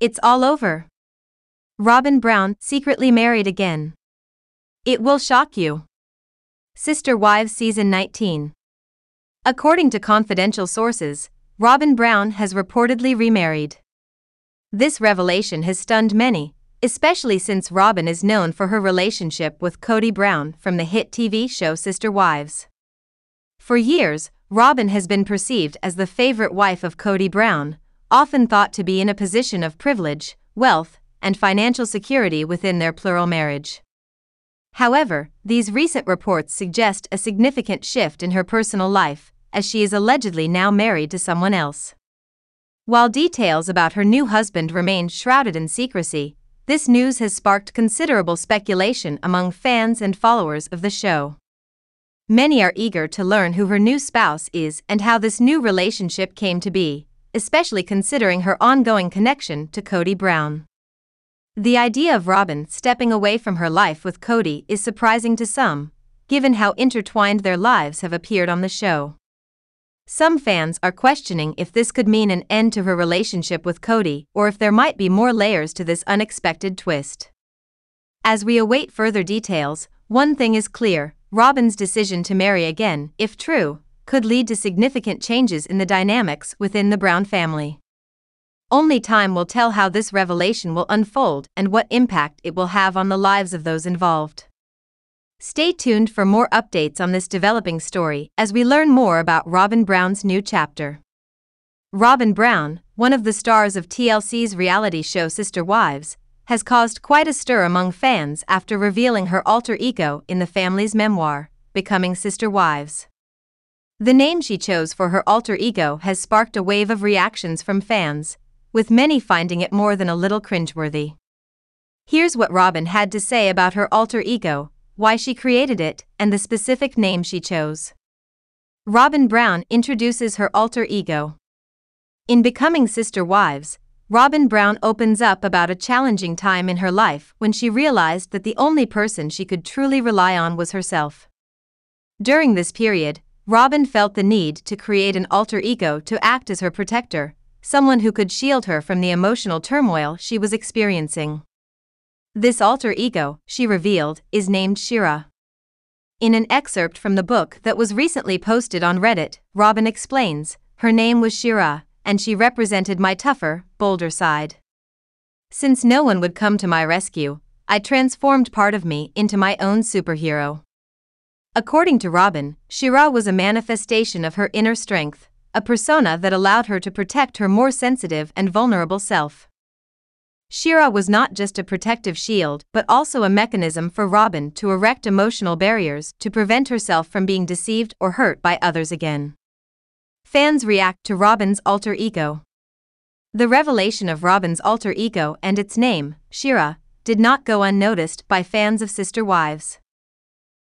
It's all over. Robyn Brown secretly married again. It will shock you. Sister Wives Season 19. According to confidential sources, Robyn Brown has reportedly remarried. This revelation has stunned many, especially since Robyn is known for her relationship with Kody Brown from the hit TV show Sister Wives. For years, Robyn has been perceived as the favorite wife of Kody Brown, often thought to be in a position of privilege, wealth, and financial security within their plural marriage. However, these recent reports suggest a significant shift in her personal life, as she is allegedly now married to someone else. While details about her new husband remain shrouded in secrecy, this news has sparked considerable speculation among fans and followers of the show. Many are eager to learn who her new spouse is and how this new relationship came to be, especially considering her ongoing connection to Kody Brown. The idea of Robyn stepping away from her life with Kody is surprising to some, given how intertwined their lives have appeared on the show. Some fans are questioning if this could mean an end to her relationship with Kody or if there might be more layers to this unexpected twist. As we await further details, one thing is clear Robyn's decision to marry again, if true, could lead to significant changes in the dynamics within the Brown family. Only time will tell how this revelation will unfold and what impact it will have on the lives of those involved. Stay tuned for more updates on this developing story as we learn more about Robyn Brown's new chapter. Robyn Brown, one of the stars of TLC's reality show Sister Wives, has caused quite a stir among fans after revealing her alter ego in the family's memoir, Becoming Sister Wives. The name she chose for her alter ego has sparked a wave of reactions from fans, with many finding it more than a little cringeworthy. Here's what Robyn had to say about her alter ego why she created it, and the specific name she chose. Robyn Brown introduces her alter ego. In Becoming Sister Wives, Robyn Brown opens up about a challenging time in her life when she realized that the only person she could truly rely on was herself. During this period, Robyn felt the need to create an alter ego to act as her protector, someone who could shield her from the emotional turmoil she was experiencing. This alter ego, she revealed, is named Shira. In an excerpt from the book that was recently posted on Reddit, Robyn explains her name was Shira, and she represented my tougher, bolder side. Since no one would come to my rescue, I transformed part of me into my own superhero. According to Robyn, Shira was a manifestation of her inner strength, a persona that allowed her to protect her more sensitive and vulnerable self. Shira was not just a protective shield but also a mechanism for Robyn to erect emotional barriers to prevent herself from being deceived or hurt by others again. Fans react to Robyn's alter ego. The revelation of Robyn's alter ego and its name, Shira, did not go unnoticed by fans of Sister Wives.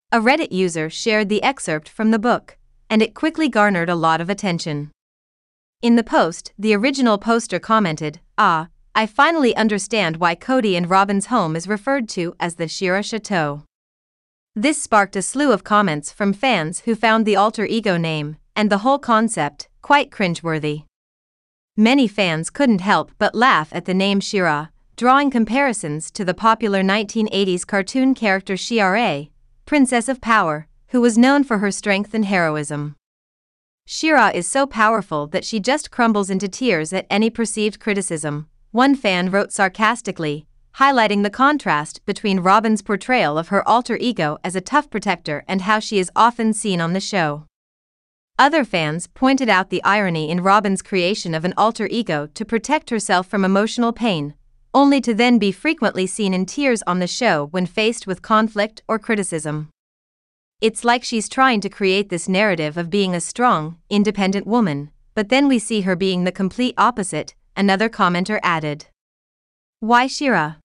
A Reddit user shared the excerpt from the book, and it quickly garnered a lot of attention. In the post, the original poster commented, Ah, I finally understand why Kody and Robyn's home is referred to as the Shira Chateau. This sparked a slew of comments from fans who found the alter ego name, and the whole concept, quite cringeworthy. Many fans couldn't help but laugh at the name Shira, drawing comparisons to the popular 1980s cartoon character She-Ra, Princess of Power, who was known for her strength and heroism. Shira is so powerful that she just crumbles into tears at any perceived criticism, one fan wrote sarcastically, highlighting the contrast between Robyn's portrayal of her alter ego as a tough protector and how she is often seen on the show. Other fans pointed out the irony in Robyn's creation of an alter ego to protect herself from emotional pain, only to then be frequently seen in tears on the show when faced with conflict or criticism. It's like she's trying to create this narrative of being a strong, independent woman, but then we see her being the complete opposite, another commenter added. Why Shira?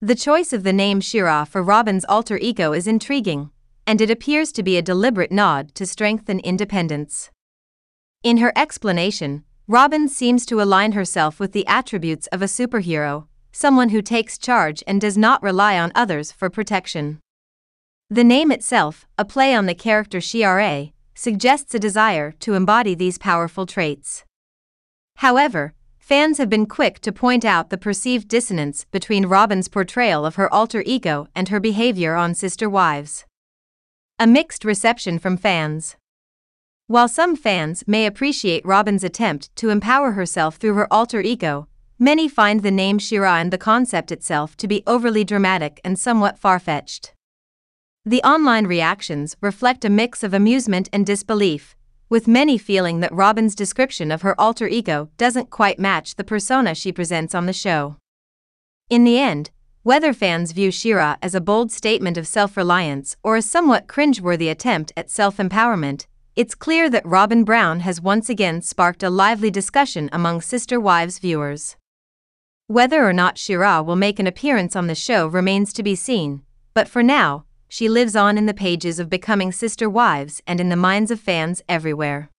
The choice of the name Shira for Robyn's alter ego is intriguing, and it appears to be a deliberate nod to strength and independence. In her explanation, Robyn seems to align herself with the attributes of a superhero, someone who takes charge and does not rely on others for protection. The name itself, a play on the character She-Ra, suggests a desire to embody these powerful traits. However, fans have been quick to point out the perceived dissonance between Robyn's portrayal of her alter ego and her behavior on Sister Wives. A mixed reception from fans. While some fans may appreciate Robyn's attempt to empower herself through her alter ego, many find the name Shira and the concept itself to be overly dramatic and somewhat far fetched. The online reactions reflect a mix of amusement and disbelief, with many feeling that Robyn's description of her alter ego doesn't quite match the persona she presents on the show. In the end, whether fans view Shira as a bold statement of self reliance or a somewhat cringeworthy attempt at self empowerment, it's clear that Robyn Brown has once again sparked a lively discussion among Sister Wives viewers. Whether or not Shira will make an appearance on the show remains to be seen, but for now, she lives on in the pages of Becoming Sister Wives and in the minds of fans everywhere.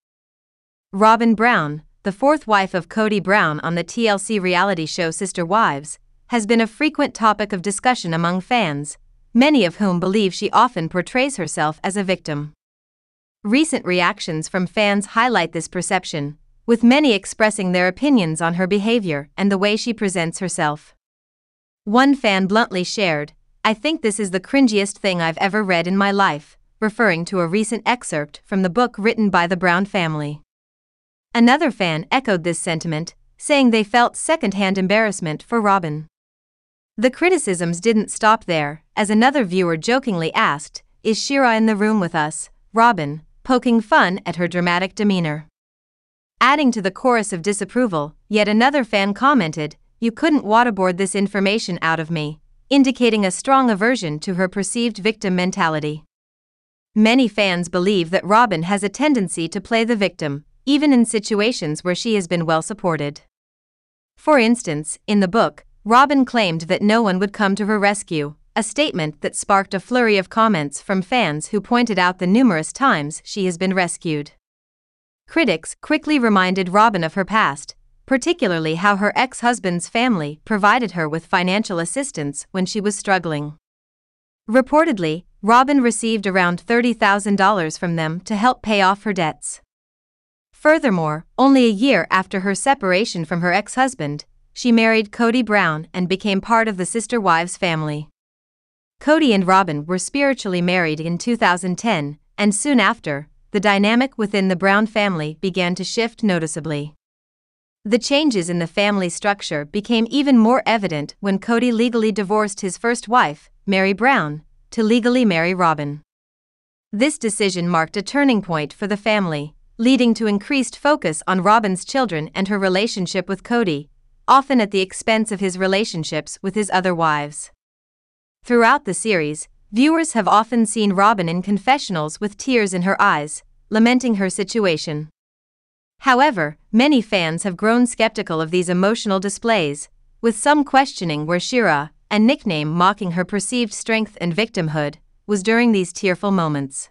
Robyn Brown, the fourth wife of Kody Brown on the TLC reality show Sister Wives, has been a frequent topic of discussion among fans, many of whom believe she often portrays herself as a victim. Recent reactions from fans highlight this perception, with many expressing their opinions on her behavior and the way she presents herself. One fan bluntly shared, I think this is the cringiest thing I've ever read in my life, referring to a recent excerpt from the book written by the Brown family. Another fan echoed this sentiment, saying they felt secondhand embarrassment for Robyn. The criticisms didn't stop there, as another viewer jokingly asked, Is Shira in the room with us, Robyn, poking fun at her dramatic demeanor. Adding to the chorus of disapproval, yet another fan commented, You couldn't waterboard this information out of me, indicating a strong aversion to her perceived victim mentality. Many fans believe that Robyn has a tendency to play the victim, even in situations where she has been well supported. For instance, in the book, Robyn claimed that no one would come to her rescue, a statement that sparked a flurry of comments from fans who pointed out the numerous times she has been rescued. Critics quickly reminded Robyn of her past, particularly how her ex husband's family provided her with financial assistance when she was struggling. Reportedly, Robyn received around $30,000 from them to help pay off her debts. Furthermore, only a year after her separation from her ex husband, she married Kody Brown and became part of the Sister Wives family. Kody and Robyn were spiritually married in 2010, and soon after, the dynamic within the Brown family began to shift noticeably. The changes in the family structure became even more evident when Kody legally divorced his first wife, Meri Brown, to legally marry Robyn. This decision marked a turning point for the family, leading to increased focus on Robyn's children and her relationship with Kody, often at the expense of his relationships with his other wives. Throughout the series, viewers have often seen Robyn in confessionals with tears in her eyes, lamenting her situation. However, many fans have grown skeptical of these emotional displays, with some questioning where Shira, a nickname mocking her perceived strength and victimhood, was during these tearful moments.